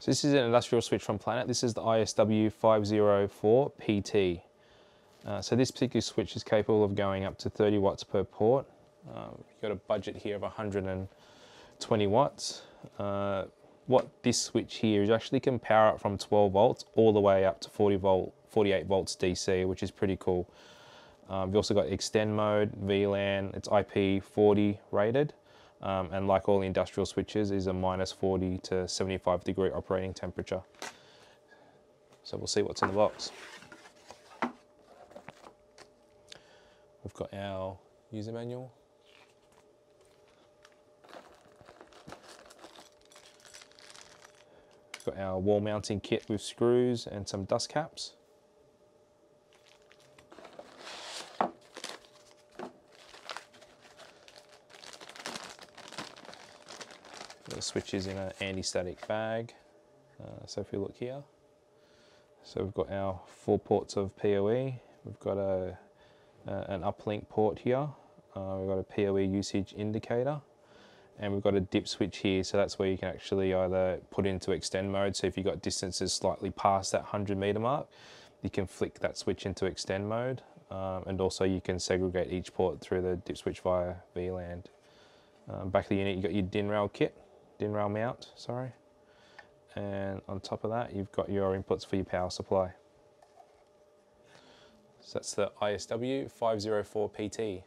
So this is an industrial switch from Planet. This is the ISW 504 PT. Uh, so this particular switch is capable of going up to 30 watts per port. You've got a budget here of 120 watts. Uh, what this switch here is actually can power up from 12 volts all the way up to 40 volt, 48 volts DC, which is pretty cool. Um, we've also got extend mode, VLAN, it's IP40 rated. Um, and like all industrial switches is a minus 40 to 75 degree operating temperature. So we'll see what's in the box. We've got our user manual. We've got our wall mounting kit with screws and some dust caps. The switch is in an anti-static bag. Uh, so if we look here, so we've got our four ports of PoE. We've got a, an uplink port here. Uh, we've got a PoE usage indicator. And we've got a dip switch here, so that's where you can actually either put into extend mode. So if you've got distances slightly past that 100 meter mark, you can flick that switch into extend mode. Um, and also you can segregate each port through the dip switch via VLAN. Um, back of the unit, you've got your DIN rail kit, DIN rail mount, sorry. And on top of that, you've got your inputs for your power supply. So that's the ISW 504 PT.